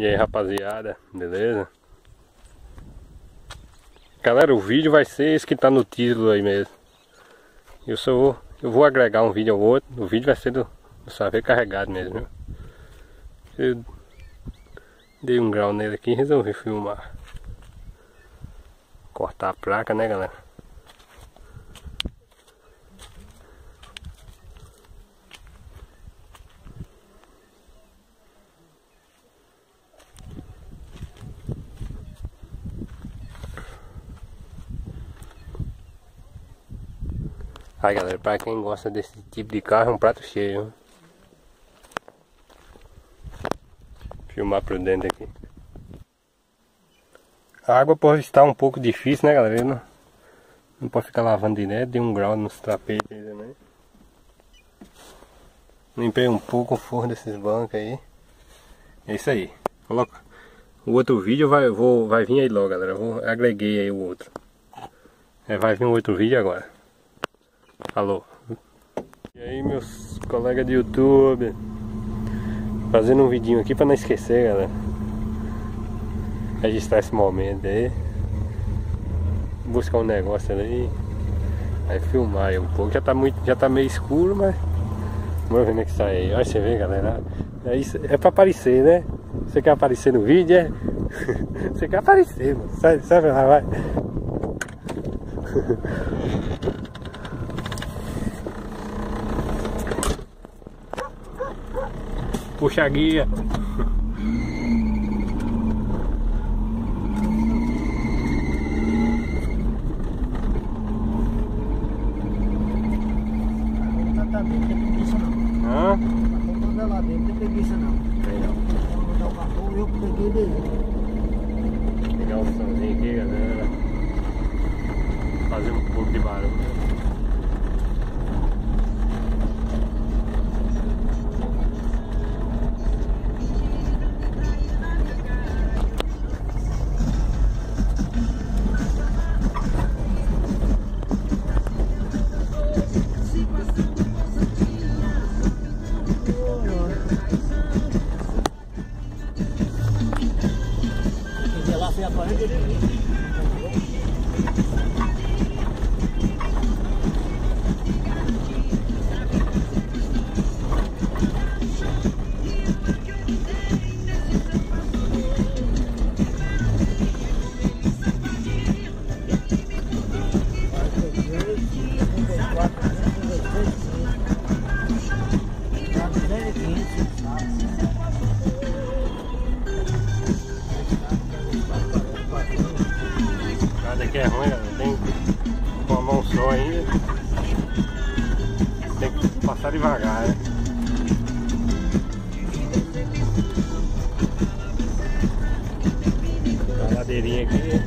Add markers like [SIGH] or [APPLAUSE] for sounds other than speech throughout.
E aí rapaziada, beleza? Galera, o vídeo vai ser esse que tá no título aí mesmo Eu só vou, eu vou agregar um vídeo ao outro O vídeo vai ser do, do saber carregado mesmo? Eu dei um grau nele aqui e resolvi filmar Cortar a placa né galera Aí galera, pra quem gosta desse tipo de carro é um prato cheio. Filmar por dentro aqui. A água pode estar um pouco difícil, né galera? Não, não pode ficar lavando direto, de um grau nos tapetes aí. Limpei um pouco o forno desses bancos aí. É isso aí. Coloca. O outro vídeo vai, vou, vai vir aí logo, galera. Eu vou, agreguei aí o outro. É, vai vir um outro vídeo agora. Alô. E aí meus colegas de YouTube? Fazendo um vidinho aqui pra não esquecer galera. Registrar esse momento aí. Buscar um negócio ali. Aí filmar aí um pouco. Já tá, muito, já tá meio escuro, mas Vamos ver como é que sai aí. Olha você vê galera. É, isso, é pra aparecer né? Você quer aparecer no vídeo é? [LAUGHS] Você quer aparecer mano. Sai, sai pra lá vai [LAUGHS] Puxa a guia. Hã? Não tem preguiça não. Tem não. Vou botar o cartão eu peguei dele. Pegar o somzinho aqui, galera. Fazer um pouco de barulho. Quer dizer, lá foi a parede, que é ruim, galera. Tem com a mão só ainda. Tem que passar devagar, né? A ladeirinha aqui.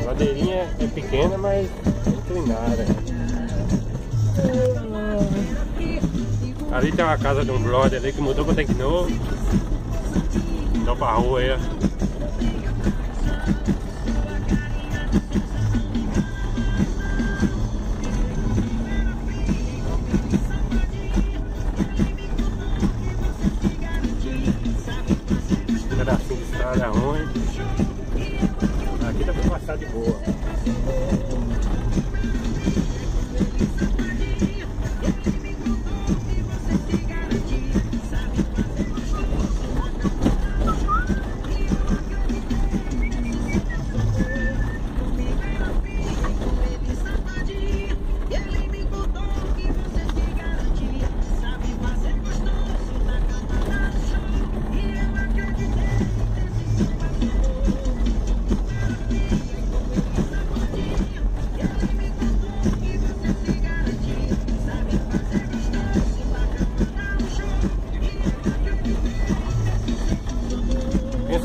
A ladeirinha é pequena, mas inclinada. Ali tem uma casa de um brother ali que mudou para tanque novo. Então pra rua aí, ó. Pedacinho de estrada ruim. Aqui dá pra passar de boa.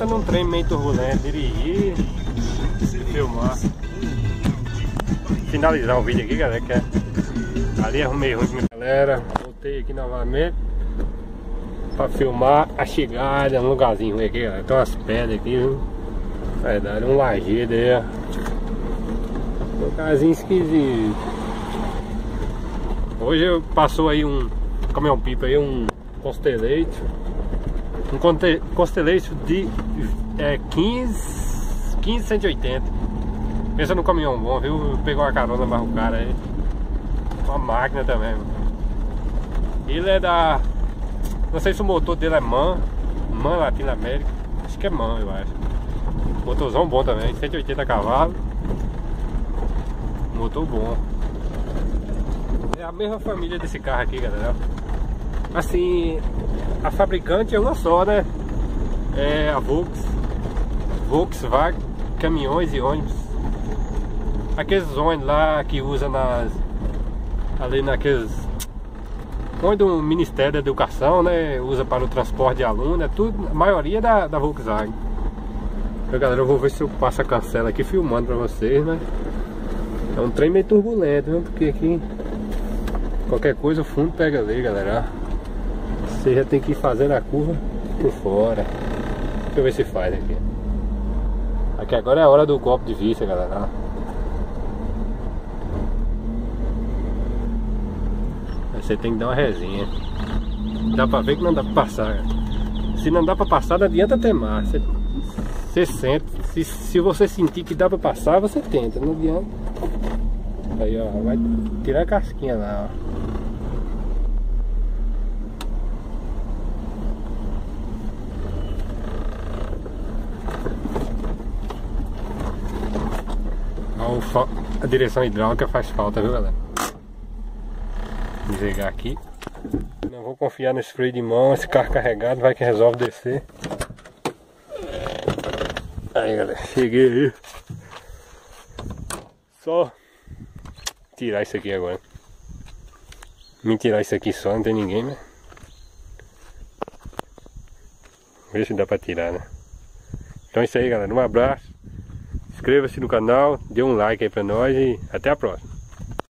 Pensa num trem meio turbulento, dirigir e filmar. Finalizar o vídeo aqui, galera, que é... ali arrumei ruim com galera. Voltei aqui novamente pra filmar a chegada num lugarzinho ruim aqui, galera. Tem umas pedras aqui, viu? Verdade, um lajedo aí, ó. Um lugarzinho esquisito. Hoje passou aí um caminhão pipa aí, um Constellate. Um Constellate de é, 15, 15 180. Pensa no caminhão bom, viu? Pegou uma carona barro cara aí. Uma máquina também, mano. Ele é da. Não sei se o motor dele é MAN. MAN Latina América. Acho que é MAN, eu acho. Motorzão bom também, 180 cavalos. Motor bom. É a mesma família desse carro aqui, galera. Assim, a fabricante é uma só, né? É a Volks, Volkswagen, caminhões e ônibus. Aqueles ônibus lá que usa nas. Ali naqueles. Onde o Ministério da Educação, né? Usa para o transporte de aluno, é tudo. A maioria da, da Volkswagen. Então, galera, eu vou ver se eu passo a cancela aqui filmando pra vocês, né? É um trem meio turbulento, viu? Porque aqui qualquer coisa o fundo pega ali, galera. Você já tem que ir fazendo a curva por fora. Deixa eu ver se faz aqui. Aqui agora é a hora do copo de vista, galera. Você tem que dar uma resinha. Dá pra ver que não dá pra passar. Se não dá pra passar, não adianta temar. Você, você sente. Se, se você sentir que dá pra passar, você tenta. Não adianta. Aí, ó. Vai tirar a casquinha lá, ó. A direção hidráulica faz falta, viu galera? Desligar aqui. Não vou confiar nesse freio de mão, esse carro carregado, vai que resolve descer. Aí galera, cheguei aí. Só tirar isso aqui agora. Me tirar isso aqui só, não tem ninguém, né? Ver se dá pra tirar, né? Então é isso aí galera, um abraço. Inscreva-se no canal, dê um like aí pra nós e até a próxima.